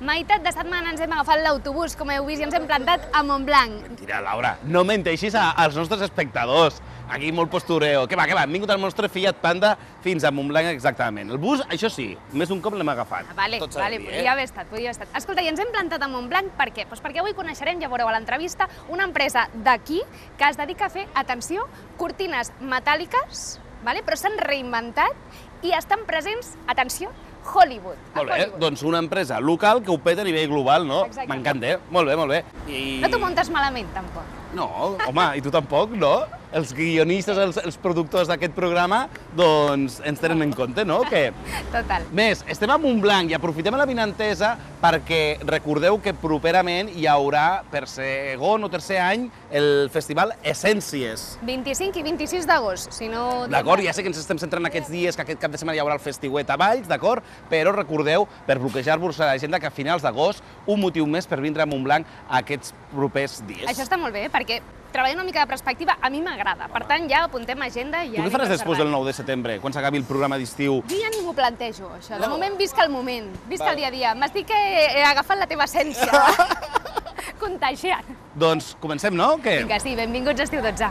Meitat de setmana ens hem agafat l'autobús, com heu vist, i ens hem plantat a Montblanc. Mentira, Laura, no menteixis als nostres espectadors. Aquí molt postureo. Què va, què va? Hem vingut al nostre Fiat Panda fins a Montblanc exactament. El bus, això sí, més d'un cop l'hem agafat. Ah, Vale, vale, podria haver estat, podria haver estat. Escolta, i ens hem plantat a Montblanc per què? Pues perquè avui coneixerem, ja veureu a l'entrevista, una empresa d'aquí que es dedica a fer, atenció, cortines metàl·liques, vale? però s'han reinventat i estan presents, atenció, Hollywood. Molt bé, Hollywood. doncs una empresa local que ho peta a nivell global, no? M'encanta, eh? Molt bé, molt bé. I... No t'ho muntes malament, tampoc. No, home, i tu tampoc, no? Els guionistes, els, els productors d'aquest programa, doncs ens tenen en compte, no? Que... Total. Més, estem a Montblanc i aprofitem la vinentesa perquè recordeu que properament hi haurà per segon o tercer any el festival Essències. 25 i 26 d'agost, si no... D'acord, ja sé que ens estem centrant aquests dies, que aquest cap de setmana hi haurà el festiuet a Valls, d'acord? Però recordeu, per bloquejar-vos a l'agenda, que a finals d'agost, un motiu més per vindre a Montblanc aquests propers dies. Això està molt bé, perquè treballar una mica de perspectiva a mi m'agrada. Per tant, ja apuntem agenda i ja Tu què faràs després del reservant. 9 de setembre, quan s'acabi el programa d'estiu? Jo ja ni m'ho plantejo, això. De No. moment visc el moment, visc el dia a dia. M'estic eh, eh, agafant la teva essència. Contagiant. Doncs comencem, no? Què? Vinga, sí, benvinguts a Estiu 12.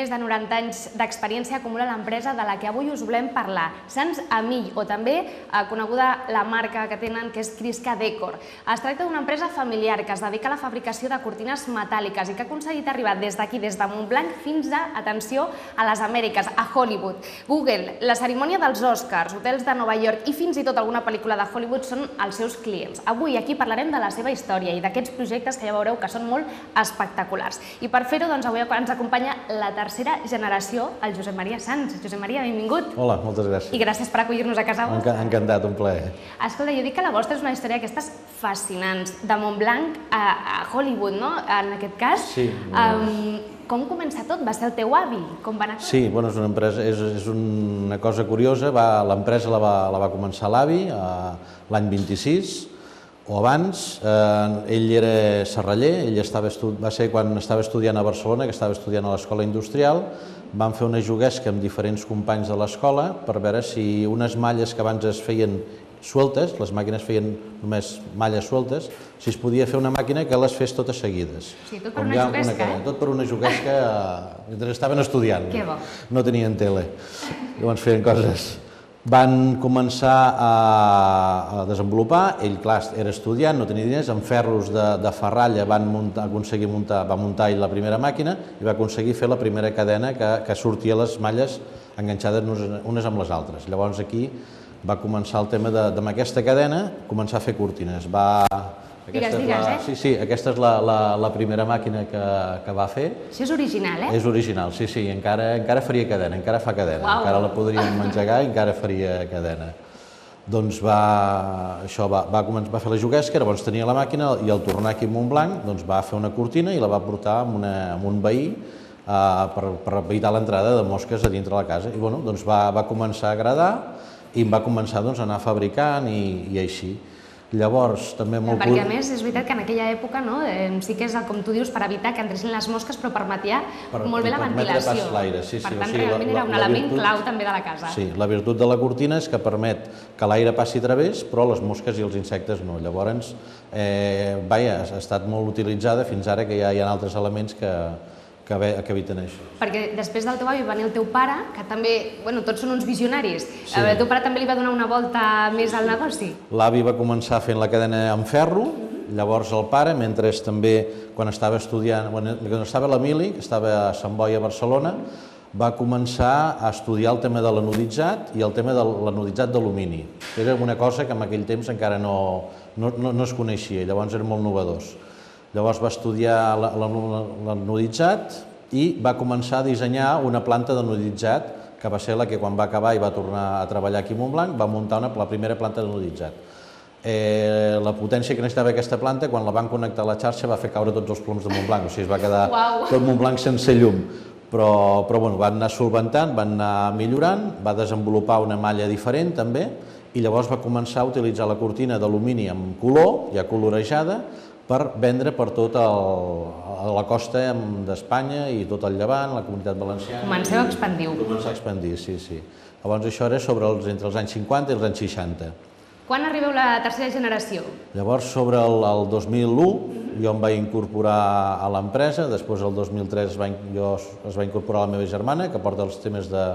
Més de 90 anys d'experiència acumula l'empresa de la que avui us volem parlar, Sans Amill, o també eh, coneguda la marca que tenen, que és Crisca Decor. Es tracta d'una empresa familiar que es dedica a la fabricació de cortines metàl·liques i que ha aconseguit arribar des d'aquí, des de Montblanc, fins a, atenció, a les Amèriques, a Hollywood. Google, la cerimònia dels Oscars, hotels de Nova York i fins i tot alguna pel·lícula de Hollywood són els seus clients. Avui aquí parlarem de la seva història i d'aquests projectes que ja veureu que són molt espectaculars. I per fer-ho, doncs, avui ens acompanya la tercera generació, el Josep Maria Sans. Josep Maria, benvingut. Hola, moltes gràcies. I gràcies per acollir-nos a casa vostra. Enca encantat, un plaer. Escolta, jo dic que la vostra és una història d'aquestes fascinants, de Montblanc a, a Hollywood, no?, en aquest cas. Sí. Um, com comença tot? Va ser el teu avi? Com va anar tot? Sí, bueno, és una empresa, és, és una cosa curiosa. Va, L'empresa la, va, la va començar l'avi eh, l'any 26, o abans. Eh, ell era serraller, ell estava va ser quan estava estudiant a Barcelona, que estava estudiant a l'Escola Industrial. Van fer una juguesca amb diferents companys de l'escola per veure si unes malles que abans es feien sueltes, les màquines feien només malles sueltes, si es podia fer una màquina que les fes totes seguides. Sí, tot per Com una juguesca, cadena, eh? Tot per una juguesca eh, mentre estaven estudiant. Que bo. No tenien tele. Llavors feien coses. Van començar a, a desenvolupar, ell, clar, era estudiant, no tenia diners, amb ferros de, de ferralla van muntar, aconseguir muntar, va muntar ell la primera màquina i va aconseguir fer la primera cadena que, que sortia les malles enganxades unes, amb les altres. Llavors aquí va començar el tema de, de amb aquesta cadena, començar a fer cortines. Va, aquesta és digues, la, eh? Sí, sí, aquesta és la, la, la primera màquina que, que va fer. Això és original, eh? És original, sí, sí, encara, encara faria cadena, encara fa cadena, Uau. encara la podríem engegar i encara faria cadena. Doncs va, això va, va, començar, va fer la juguesca, llavors tenia la màquina i al tornar aquí a Montblanc doncs va fer una cortina i la va portar amb, una, amb un veí eh, per, per evitar l'entrada de mosques a dintre la casa. I bueno, doncs va, va començar a agradar i em va començar doncs, a anar fabricant i, i així. Llavors, també molt... Perquè, a més, és veritat que en aquella època, no, eh, sí que és, el, com tu dius, per evitar que entressin les mosques, però permetia Per- molt bé la ventilació. pas l'aire, sí, per sí, o tant, sigui, la- realment la- era un la element virtut- clau també de la casa. Sí, la virtut de la cortina és que permet que l'aire passi a través, però les mosques i els insectes no. Llavors, eh, vaja, ha estat molt utilitzada fins ara que ja hi ha altres elements que, que, ve, que eviten això. Perquè després del teu avi va venir el teu pare, que també, bueno, tots són uns visionaris. Sí. El teu pare també li va donar una volta més al negoci. L'avi va començar fent la cadena amb ferro, llavors el pare, mentre també quan estava estudiant, quan quan estava a l'Emili, que estava a Sant Boi a Barcelona, va començar a estudiar el tema de l'anuditzat i el tema de l'anuditzat d'alumini. Era una cosa que en aquell temps encara no, no, no, no es coneixia, llavors era molt novedós. Llavors va estudiar la- la- l'anuditzat i va començar a dissenyar una planta d'anuditzat que va ser la que quan va acabar i va tornar a treballar aquí a Montblanc va muntar una, la primera planta d'anuditzat. Eh, la potència que necessitava aquesta planta, quan la van connectar a la xarxa, va fer caure tots els ploms de Montblanc, o sigui, es va quedar Uau. tot Montblanc sense llum. però, però bueno, van anar solventant, van anar millorant, va desenvolupar una malla diferent també, i llavors va començar a utilitzar la cortina d'alumini amb color, ja colorejada, per vendre per tot el, a la costa d'Espanya i tot el Llevant, la comunitat valenciana. Comenceu a expandir-ho. Començar a expandir, sí, sí. Llavors això era sobre els, entre els anys 50 i els anys 60. Quan arribeu la tercera generació? Llavors, sobre el, el 2001, jo em vaig incorporar a l'empresa, després el 2003 es va, jo, es va incorporar la meva germana, que porta els temes de,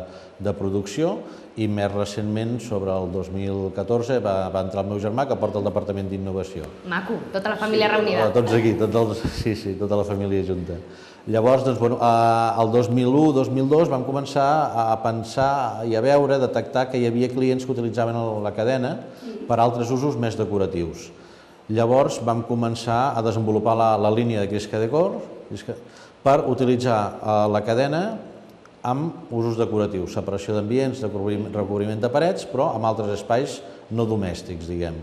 de producció, i més recentment, sobre el 2014, va, va entrar el meu germà, que porta el Departament d'Innovació. Maco, tota la família sí, reunida. Tots aquí, tots els, sí, sí, tota la família junta. Llavors, doncs, bueno, el 2001-2002 vam començar a pensar i a veure, a detectar que hi havia clients que utilitzaven la cadena per altres usos més decoratius. Llavors vam començar a desenvolupar la, la línia de Crisca Decor per utilitzar eh, la cadena amb usos decoratius, separació d'ambients, recobriment de parets, però amb altres espais no domèstics, diguem.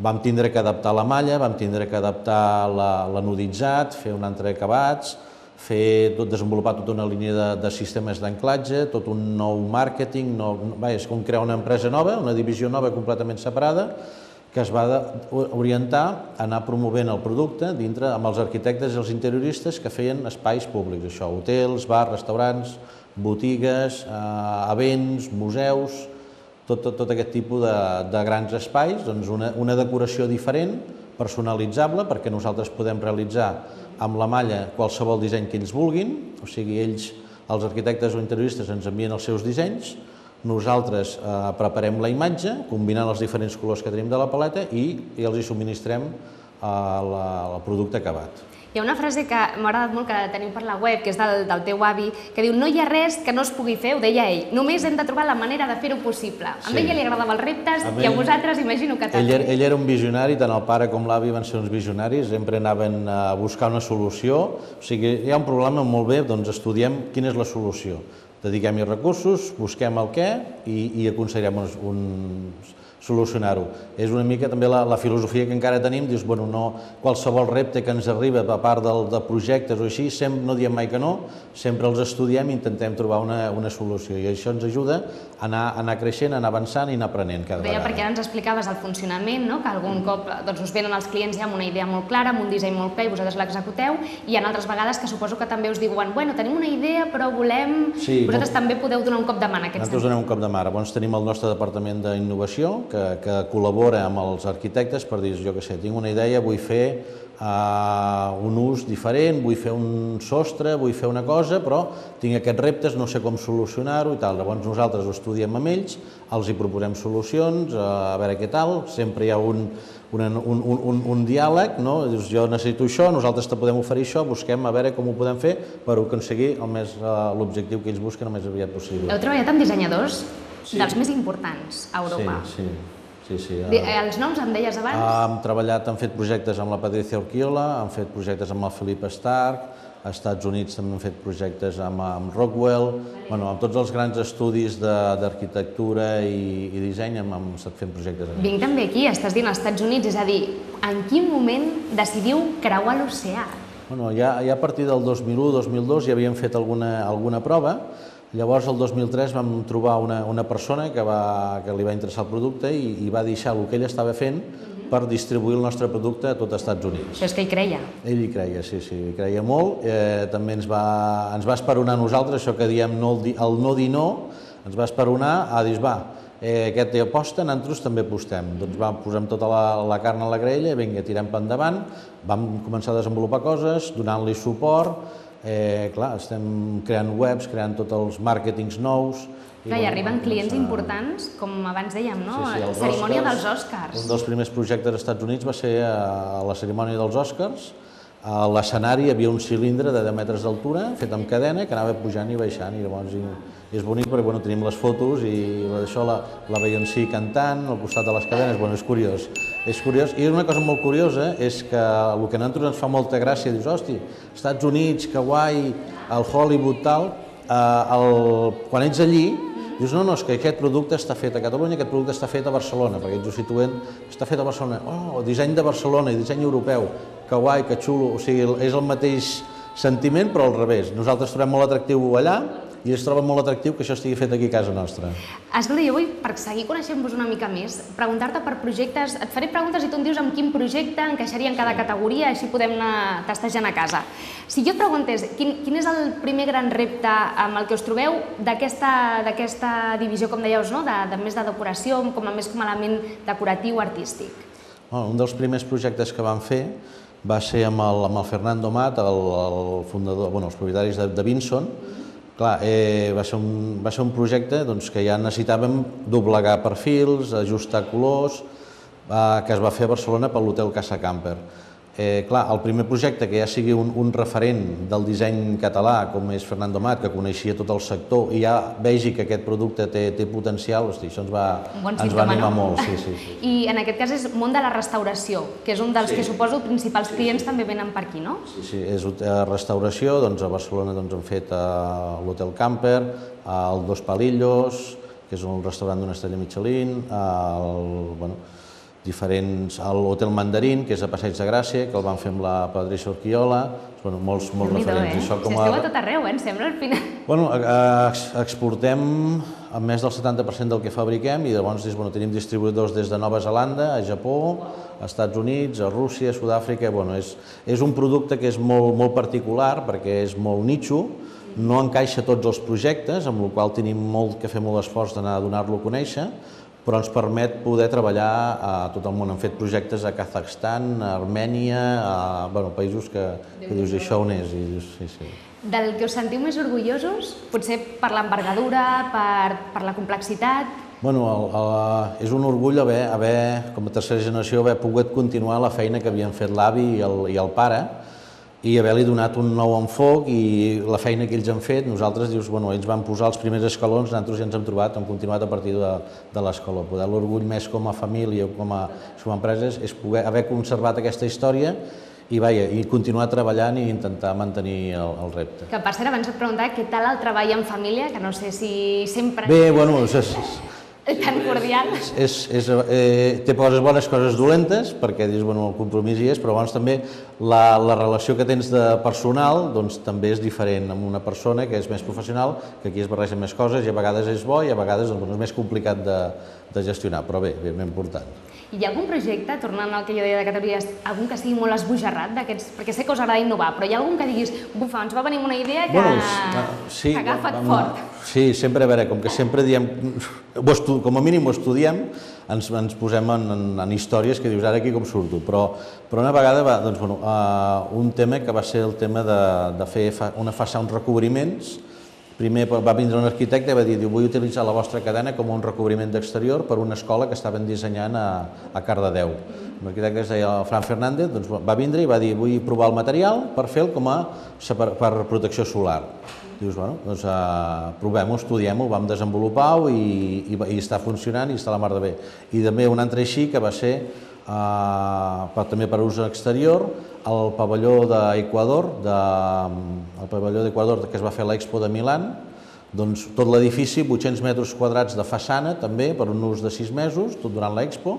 Vam tindre que adaptar la malla, vam tindre que adaptar l'anuditzat, fer un altre acabats, fer tot, desenvolupar tota una línia de, de sistemes d'anclatge, tot un nou màrqueting, no, va, és com crear una empresa nova, una divisió nova completament separada, que es va orientar a anar promovent el producte dintre amb els arquitectes i els interioristes que feien espais públics, això, hotels, bars, restaurants, botigues, eh, events, museus, tot, tot, tot aquest tipus de, de grans espais, doncs una, una decoració diferent, personalitzable, perquè nosaltres podem realitzar amb la malla qualsevol disseny que ells vulguin, o sigui, ells, els arquitectes o interioristes, ens envien els seus dissenys, nosaltres eh, preparem la imatge, combinant els diferents colors que tenim de la paleta i, i els hi subministrem eh, la, el producte acabat. Hi ha una frase que m'ha agradat molt, que la tenim per la web, que és del, del teu avi, que diu no hi ha res que no es pugui fer, ho deia ell, només hem de trobar la manera de fer-ho possible. A sí. ell li agradaven els reptes a i a vosaltres imagino que també. Ell, ell era un visionari, tant el pare com l'avi van ser uns visionaris, sempre anaven a buscar una solució, o sigui, hi ha un problema molt bé, doncs estudiem quina és la solució. Dediquem-hi recursos, busquem el què i, i aconseguirem uns, uns solucionar-ho. És una mica també la, la filosofia que encara tenim, dius, bueno, no, qualsevol repte que ens arriba a part del, de projectes o així, sempre, no diem mai que no, sempre els estudiem i intentem trobar una, una solució i això ens ajuda a anar, a anar creixent, a anar avançant i anar aprenent cada Bé, vegada. perquè ara ens explicaves el funcionament, no? que algun cop doncs, us venen els clients ja amb una idea molt clara, amb un disseny molt clar i vosaltres l'executeu, i en altres vegades que suposo que també us diuen, bueno, tenim una idea però volem... Sí, vosaltres molt... també podeu donar un cop de mà en aquest Nosaltres donem un cop de mà. Llavors tenim el nostre departament d'innovació, que, que col·labora amb els arquitectes per dir, jo què sé, tinc una idea, vull fer uh, un ús diferent, vull fer un sostre, vull fer una cosa, però tinc aquests reptes, no sé com solucionar-ho i tal. Llavors nosaltres ho estudiem amb ells, els hi proposem solucions, uh, a veure què tal, sempre hi ha un, un, un, un, un diàleg, no? Dius, jo necessito això, nosaltres te podem oferir això, busquem a veure com ho podem fer per aconseguir uh, l'objectiu que ells busquen el més aviat possible. Heu treballat amb dissenyadors sí. dels més importants a Europa. Sí, sí. Sí, sí, eh, els noms em deies abans? Hem treballat, hem fet projectes amb la Patricia Urquiola, hem fet projectes amb el Felip Stark, als Estats Units també hem fet projectes amb, amb Rockwell, bueno, amb tots els grans estudis d'arquitectura i, i disseny hem, hem estat fent projectes. Vinc també aquí, estàs dient als Estats Units, és a dir, en quin moment decidiu creuar l'oceà? Bueno, ja, ja a partir del 2001-2002 ja havíem fet alguna, alguna prova, Llavors, el 2003 vam trobar una, una persona que, va, que li va interessar el producte i, i va deixar el que ell estava fent per distribuir el nostre producte a tot els Estats Units. Això és que hi creia. Ell hi creia, sí, sí, hi creia molt. Eh, també ens va, ens va esperonar a nosaltres, això que diem no, el, el no dir no, ens va esperonar a dir, va, eh, aquest hi aposta, nosaltres també apostem. Doncs vam, posem tota la, la carn a la graella, vinga, tirem per endavant, vam començar a desenvolupar coses, donant-li suport, Eh, clar, estem creant webs, creant tots els màrquetings nous. I, clar, i arriben doncs, clients doncs, importants, com abans dèiem, no? Sí, sí, cerimònia Oscars, dels Oscars. Un dels primers projectes als Estats Units va ser a la cerimònia dels Oscars, a l'escenari hi havia un cilindre de 10 metres d'altura, fet amb cadena, que anava pujant i baixant, i llavors i, i és bonic perquè bueno, tenim les fotos i això la, la Beyoncé cantant al costat de les cadenes, bueno, és curiós. És curiós, i una cosa molt curiosa és que el que a nosaltres ens fa molta gràcia, dius, hosti, Estats Units, Hawaii, el Hollywood, tal, eh, el, quan ets allí, Dius, no, no, és que aquest producte està fet a Catalunya, aquest producte està fet a Barcelona, perquè ells ho està fet a Barcelona. Oh, disseny de Barcelona i disseny europeu, que guai, que xulo, o sigui, és el mateix sentiment, però al revés. Nosaltres trobem molt atractiu allà i es troba molt atractiu que això estigui fet aquí a casa nostra. Escolta, jo vull, per seguir coneixent-vos una mica més, preguntar-te per projectes, et faré preguntes i tu em dius amb quin projecte encaixaria en cada categoria, així podem anar tastejant a casa. Si jo et preguntés quin, quin és el primer gran repte amb el que us trobeu d'aquesta divisió, com dèieu, no? de, de més de decoració, com a més com a element decoratiu, artístic? Bueno, un dels primers projectes que vam fer va ser amb el, amb el Fernando Mat, el, el fundador, bueno, els propietaris de, de Vinson, Clar, eh, va, ser un, va ser un projecte doncs, que ja necessitàvem doblegar perfils, ajustar colors, eh, que es va fer a Barcelona per l'hotel Casa Camper. Eh, clar, el primer projecte que ja sigui un, un referent del disseny català, com és Fernando Mat, que coneixia tot el sector, i ja vegi que aquest producte té, té potencial, hosti, això ens va, bon ens va animar no? molt. Sí, sí, sí. I en aquest cas és món de la restauració, que és un dels sí. que suposo principals clients sí, sí. també venen per aquí, no? Sí, sí, és restauració, doncs a Barcelona doncs, hem fet a l'Hotel Camper, al Dos Palillos, que és un restaurant d'una estrella Michelin, al, bueno, diferents, a l'Hotel Mandarín, que és a Passeig de Gràcia, que el van fer amb la Patricia Orquiola, bueno, molts, molts referents. Eh? Això com si esteu a tot arreu, eh? em sembla, al final. Bueno, exportem amb més del 70% del que fabriquem i llavors bueno, tenim distribuïdors des de Nova Zelanda, a Japó, a Estats Units, a Rússia, a Sud-àfrica... Bueno, és, és un producte que és molt, molt particular perquè és molt nicho, no encaixa tots els projectes, amb el qual tenim molt que fer molt esforç d'anar a donar-lo a conèixer, però ens permet poder treballar a tot el món. Hem fet projectes a Kazakhstan, a Armènia, a bueno, països que, que dius, això on és? I dius, sí, sí. Del que us sentiu més orgullosos? Potser per l'envergadura, per, per la complexitat? Bueno, el, el, és un orgull haver, haver, com a tercera generació, haver pogut continuar la feina que havien fet l'avi i, el, i el pare, i haver-li donat un nou enfoc i la feina que ells han fet, nosaltres dius, bueno, ells van posar els primers escalons, nosaltres ja ens hem trobat, hem continuat a partir de, de l'escola. Poder l'orgull més com a família o com a, com a empreses és poder haver conservat aquesta història i, vaja, i continuar treballant i intentar mantenir el, el repte. Que per cert, abans et preguntava què tal el treball en família, que no sé si sempre... Bé, bueno, és, és, tan cordial. És, és, eh, té coses bones, coses dolentes, perquè dius, bueno, el compromís hi és, però abans també la, la relació que tens de personal doncs, també és diferent amb una persona que és més professional, que aquí es barregen més coses i a vegades és bo i a vegades doncs, és més complicat de, de gestionar, però bé, ben important. I hi ha algun projecte, tornant al que jo deia de categories, algun que sigui molt esbojarrat d'aquests? Perquè sé que us agrada innovar, però hi ha algun que diguis, bufa, ens va venir una idea que, bueno, sí, que ha agafat fort. Sí, sempre, a veure, com que sempre diem, com a mínim ho estudiem, ens, ens posem en, en, en històries que dius, ara aquí com surto, però, però una vegada va, doncs, bueno, uh, un tema que va ser el tema de, de fer fa, una façana, uns recobriments, Primer va vindre un arquitecte i va dir, vull utilitzar la vostra cadena com un recobriment d'exterior per una escola que estaven dissenyant a, a Cardedeu. L'arquitecte es deia Fran Fernández, doncs va vindre i va dir, vull provar el material per fer-lo com a per, per protecció solar. Dius, bueno, doncs uh, provem-ho, estudiem-ho, vam desenvolupar-ho i, i, i està funcionant i està la mar de bé. I també un altre així que va ser uh, per, també per ús exterior, al pavelló d'Equador, de, el pavelló d'Equador que es va fer a l'Expo de Milan, doncs tot l'edifici, 800 metres quadrats de façana també, per un ús de 6 mesos, tot durant l'Expo,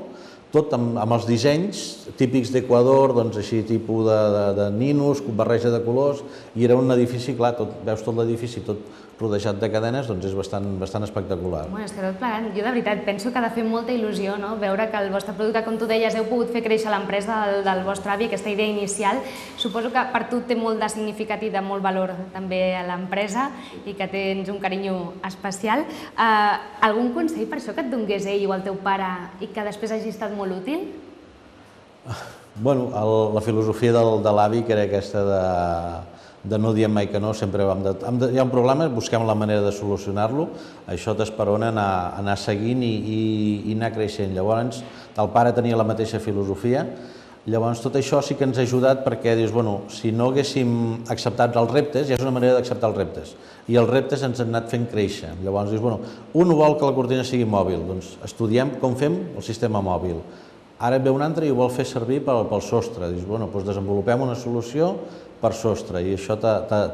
tot amb, amb els dissenys típics d'Equador, doncs així tipus de, de, de ninos, barreja de colors, i era un edifici, clar, tot, veus tot l'edifici tot rodejat de cadenes, doncs és bastant, bastant espectacular. Bueno, és que tot plegant, jo de veritat penso que ha de fer molta il·lusió no? veure que el vostre producte, com tu deies, heu pogut fer créixer l'empresa del, del vostre avi, aquesta idea inicial. Suposo que per tu té molt de significat i de molt valor també a l'empresa i que tens un carinyo especial. Uh, algun consell per això que et donés ell o el teu pare i que després hagi estat molt útil? Bueno, el, la filosofia del, de l'avi, que era aquesta de de no diem mai que no, sempre vam de, de, hi ha un problema, busquem la manera de solucionar-lo, això t'esperona anar, anar seguint i, i, i anar creixent. Llavors, el pare tenia la mateixa filosofia, llavors tot això sí que ens ha ajudat perquè dius, bueno, si no haguéssim acceptat els reptes, ja és una manera d'acceptar els reptes, i els reptes ens han anat fent créixer. Llavors dius, bueno, un vol que la cortina sigui mòbil, doncs estudiem com fem el sistema mòbil. Ara ve un altre i ho vol fer servir pel, pel sostre. Dius, bueno, doncs desenvolupem una solució per sostre i això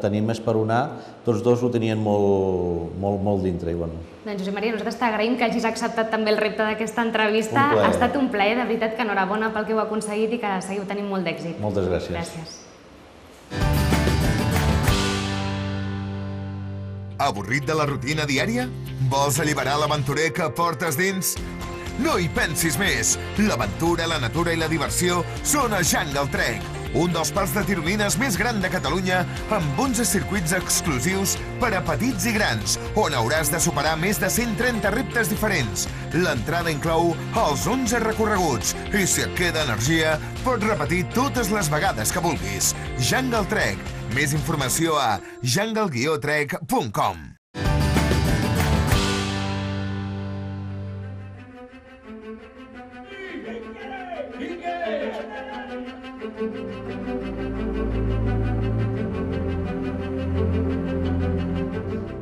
tenim més per anar, tots dos ho tenien molt, molt, molt dintre. I bueno. Doncs Josep Maria, nosaltres t'agraïm que hagis acceptat també el repte d'aquesta entrevista. Ha estat un plaer, de veritat, que enhorabona pel que heu aconseguit i que seguiu tenint molt d'èxit. Moltes gràcies. Gràcies. Avorrit de la rutina diària? Vols alliberar l'aventurer que portes dins? No hi pensis més! L'aventura, la natura i la diversió són a Jungle Trek, un dels parcs de tirolines més gran de Catalunya amb 11 circuits exclusius per a petits i grans, on hauràs de superar més de 130 reptes diferents. L'entrada inclou els 11 recorreguts i si et queda energia, pots repetir totes les vegades que vulguis. Jungle Trek. Més informació a jungle-trek.com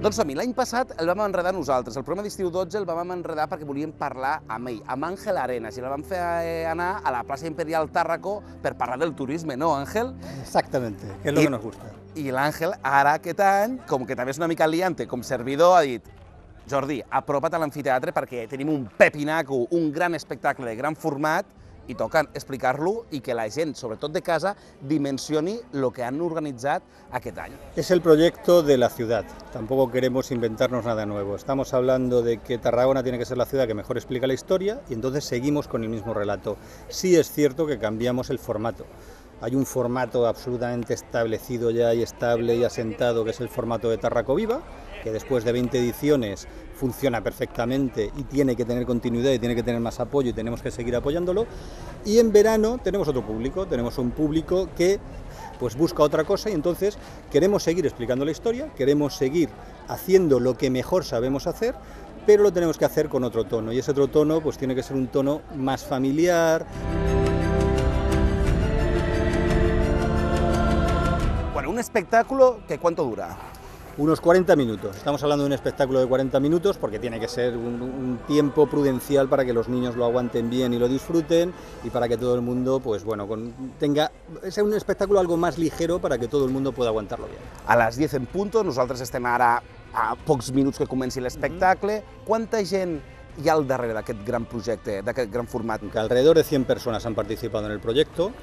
Doncs som l'any passat el vam enredar nosaltres. El programa d'estiu 12 el vam enredar perquè volíem parlar amb ell, amb Àngel Arenas, i el vam fer eh, anar a la plaça Imperial Tàrraco per parlar del turisme, no, Àngel? Exactamente, que es lo que nos gusta. I l'Àngel, ara aquest any, com que també és una mica liante com servidor, ha dit Jordi, apropa't a l'amfiteatre perquè tenim un pepinaco, un gran espectacle de gran format i toca explicar-lo que la gent, sobretot de casa, dimensioni el que han organitzat aquest any. Es el proyecto de la ciudad. Tampoco queremos inventarnos nada nuevo. Estamos hablando de que Tarragona tiene que ser la ciudad que mejor explica la historia y entonces seguimos con el mismo relato. Sí es cierto que cambiamos el formato. Hay un formato absolutamente establecido ya y estable y asentado que es el formato de Tarraco Viva, que después de 20 ediciones funciona perfectamente y tiene que tener continuidad y tiene que tener más apoyo y tenemos que seguir apoyándolo. Y en verano tenemos otro público, tenemos un público que pues busca otra cosa y entonces queremos seguir explicando la historia, queremos seguir haciendo lo que mejor sabemos hacer, pero lo tenemos que hacer con otro tono y ese otro tono pues tiene que ser un tono más familiar, Bueno, un espectáculo que ¿cuánto dura? Unos 40 minutos. Estamos hablando de un espectáculo de 40 minutos porque tiene que ser un, un tiempo prudencial para que los niños lo aguanten bien y lo disfruten y para que todo el mundo, pues bueno, con- tenga sea un espectáculo algo más ligero para que todo el mundo pueda aguantarlo bien. A les 10 en punto, nosaltres estem ara a pocs minuts que comenci l'espectacle. Quanta gent hi ha al darrere d'aquest gran projecte, d'aquest gran format? Que alrededor de 100 personas han participado en el proyecto,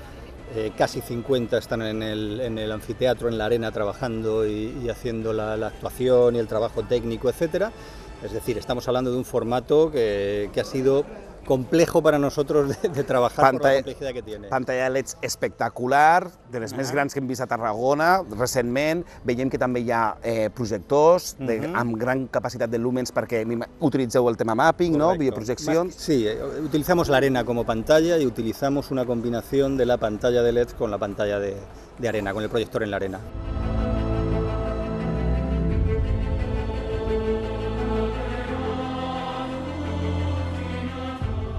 eh, casi 50 están en el, en el anfiteatro, en la arena, trabajando y, y haciendo la, la actuación y el trabajo técnico, etcétera. Es decir, estamos hablando de un formato que, que ha sido complejo para nosotros de, de trabajar por la Pantalla- complejidad que tiene. Pantalla LEDs espectacular, de les més grans que hem vist a Tarragona recentment. Veiem que també hi ha eh, projectors de, amb gran capacitat de lúmens perquè utilitzeu el tema mapping, no? Correcto. Videoprojeccions. Más- Sí, eh, utilizamos la arena como pantalla y utilizamos una combinación de la pantalla de LED con la pantalla de, de arena, con el proyector en la arena.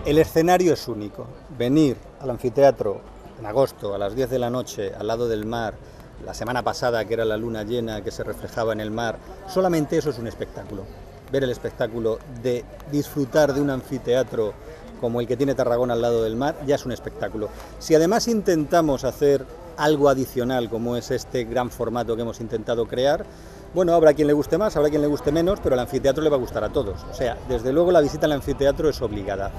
El escenario es único. Venir al anfiteatro en agosto a las 10 de la noche al lado del mar, la semana pasada que era la luna llena que se reflejaba en el mar, solamente eso es un espectáculo. Ver el espectáculo de disfrutar de un anfiteatro como el que tiene Tarragona al lado del mar ya es un espectáculo. Si además intentamos hacer algo adicional como es este gran formato que hemos intentado crear, bueno, habrá quien le guste más, habrá quien le guste menos, pero el anfiteatro le va a gustar a todos. O sea, desde luego la visita al anfiteatro es obligada.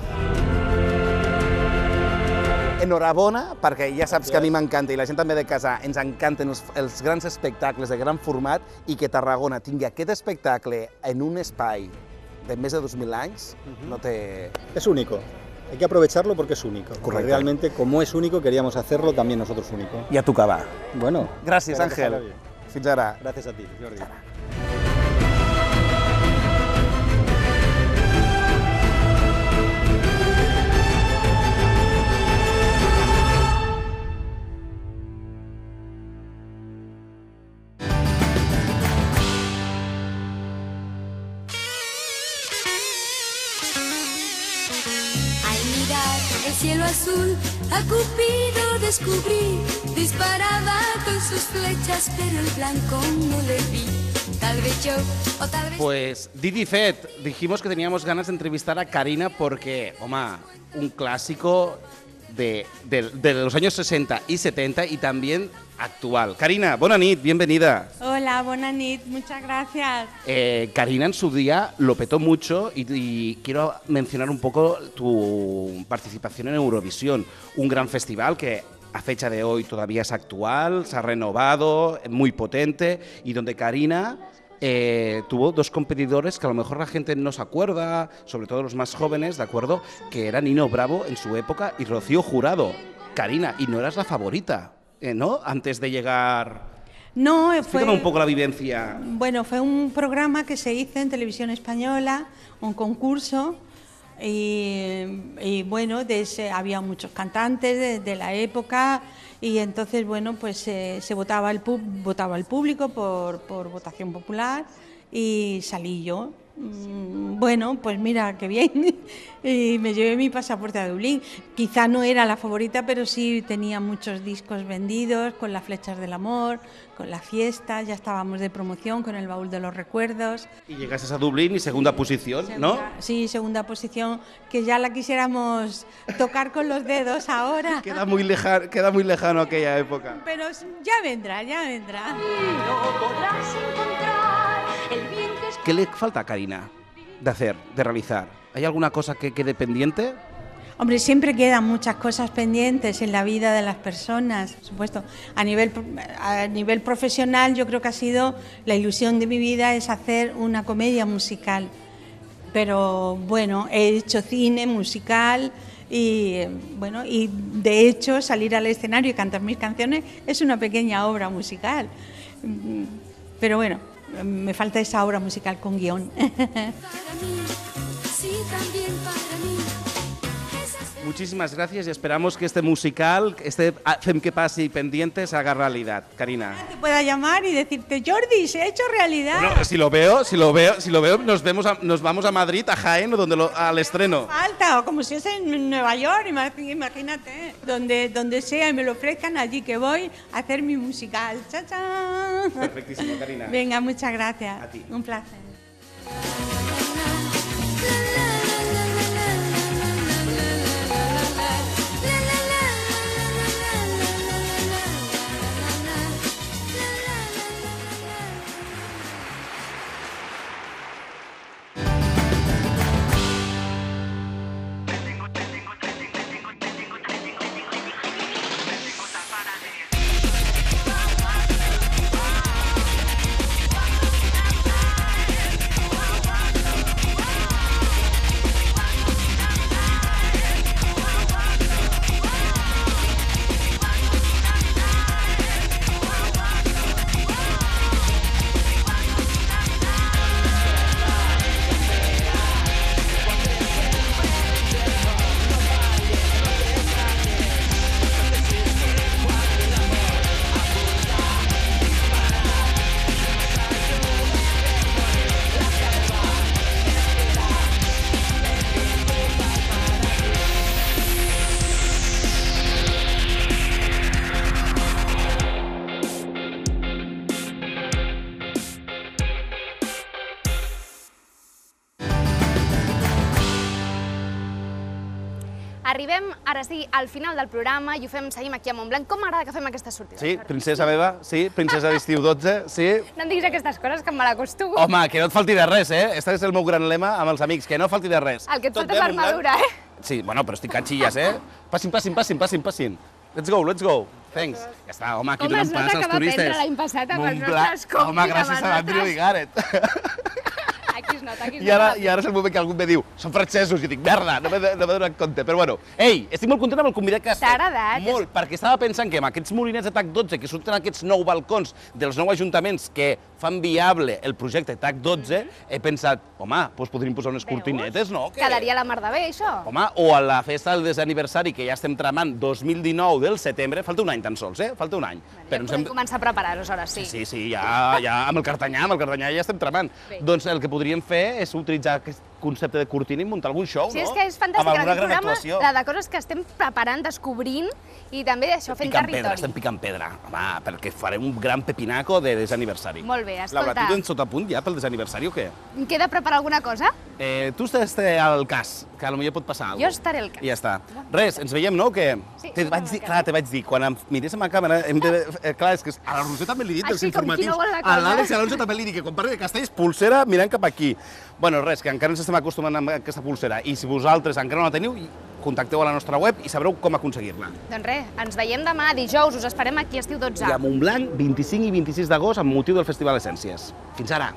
Enhorabona, perquè ja saps que a mi m'encanta i la gent també de casa ens encanten els, els grans espectacles de gran format i que Tarragona tingui aquest espectacle en un espai de més de 2.000 anys, no té... Es único. Hay que aprovecharlo porque es único. Correcto. Realmente, como es único, queríamos hacerlo también nosotros único. Ja tocava. Bueno, Gràcies, espero que salga Àngel. bien. Fins ara. Gracias a ti, Jordi. A Cupido descubrí. Disparaba con sus flechas, pero el blanco no le vi. Tal vez yo, o tal vez... Pues dit i fet, dijimos que teníamos ganas de entrevistar a Karina porque, home, un clásico de, de- de los años 60 y 70 y también actual. Karina, bona nit, bienvenida. Hola, buena nit, muchas gracias. Eh, Karina en su día lo petó mucho y, y quiero mencionar un poco tu participación en Eurovisión, un gran festival que a fecha de hoy todavía es actual, se ha renovado, muy potente y donde Karina eh, tuvo dos competidores que a lo mejor la gente no se acuerda, sobre todo los más jóvenes, ¿de acuerdo? Que era Nino Bravo en su época y Rocío Jurado. Karina, y no eras la favorita, eh, ¿no? Antes de llegar... No, fue... Explícame un poco la vivencia. Bueno, fue un programa que se hizo en televisión española, un concurso, y, y bueno, de ese- había muchos cantantes de, de la época, y entonces, bueno, pues eh, se votaba el, votaba el público por, por votación popular, y salí yo. Mm, Bueno, pues mira, qué bien. y me llevé mi pasaporte a Dublín. Quizá no era la favorita, pero sí tenía muchos discos vendidos con las flechas del amor, con la fiesta, ya estábamos de promoción con el baúl de los recuerdos. Y llegaste a Dublín y segunda posición, ¿no? Sí, segunda posición, que ya la quisiéramos tocar con los dedos ahora. Queda muy, lejano, queda muy lejano aquella época. Pero ya vendrá, ya vendrá. ¿Qué le falta a Karina de hacer, de realizar? ¿Hay alguna cosa que quede pendiente? Hombre, siempre quedan muchas cosas pendientes en la vida de las personas, por supuesto. A nivel, a nivel profesional, yo creo que ha sido la ilusión de mi vida es hacer una comedia musical. Pero bueno, he hecho cine musical y bueno, y de hecho salir al escenario y cantar mis canciones es una pequeña obra musical. Mm, Pero bueno, me falta esa obra musical con guion. Para mí, sí, también para Muchísimas gracias y esperamos que este musical, este Fem que pase pendiente, se haga realidad. Karina. te pueda llamar y decirte, Jordi, se ha hecho realidad. Bueno, si lo veo, si lo veo, si lo veo, nos vemos, a- nos vamos a Madrid, a Jaén, o donde lo- al estreno. Falta, o como si es en Nueva York, ima- imagínate, donde, donde sea y me lo ofrezcan, allí que voy a hacer mi musical. ¡Cha, cha! Perfectísimo, Karina. Venga, muchas gracias. A ti. Un placer. Arribem, ara sí, al final del programa i ho fem, seguim aquí a Montblanc. Com m'agrada que fem aquestes sortides? Sí, princesa meva, sí, princesa d'estiu 12, sí. No em diguis aquestes coses, que em malacostumo. Home, que no et falti de res, eh? Este és el meu gran lema amb els amics, que no falti de res. El que et Tot falta és l'armadura, eh? Sí, bueno, però estic catxilles, eh? Passin, passin, passin, passin, passin. Let's go, let's go. Thanks. Ja està, home, aquí Com donem es nota que als va turistes. aprendre l'any passat amb els nostres compis, Home, gràcies a l'Andrew i nostres- Nota, aquí es I ara. I ara és el moment que algú em diu, són francesos, i dic, merda, no m'he no donat compte. Però bueno, ei, estic molt content amb el convidat que has fet. agradat? Molt, perquè estava pensant que amb aquests molinets de TAC 12, que surten aquests nou balcons dels nou ajuntaments que fan viable el projecte TAC 12, he pensat, home, doncs podríem posar unes cortinetes, no? Que- Quedaria la mar de bé, això. Home, o a la festa del desaniversari que ja estem tramant 2019 del setembre, falta un any tan sols, eh? Falta un any. Ja podem començar a preparar, aleshores, sí. Sí, sí, ja, ja amb el Cartanyà, amb el Cartanyà ja estem tramant. Bé. Doncs el que podríem fer és utilitzar aquest concepte de cortina i muntar algun show, Sí, no? és que és fantàstic, Amb alguna gran programa, actuació. la de coses que estem preparant, descobrint, i també això, fent Picant pedra, territori. estem picant pedra, home, perquè farem un gran pepinaco de desaniversari. Molt bé, escolta. Laura, tu tens tot a punt ja pel desaniversari o què? Em queda preparar alguna cosa? Eh, tu estàs al cas, que potser pot passar alguna Jo estaré al cas. I ja està. Res, ens veiem, no, o què? Sí, te sí, vaig sí, dir, sí. clar, te vaig dir, quan em mirés a la càmera, hem de, eh, clar, és que a la Roser també li he dit dels Així com qui informatius. no vol la a cosa. l'Àlex i a l'Alonso també li dic que quan parli de castells, pulsera mirant cap aquí. Bueno, res, que encara ens estem acostumant amb aquesta pulsera. I si vosaltres encara no la teniu, contacteu a la nostra web i sabreu com aconseguir-la. Doncs res, ens veiem demà, dijous, us esperem aquí a Estiu 12. I a Montblanc, 25 i 26 d'agost, amb motiu del Festival Essències. Fins ara.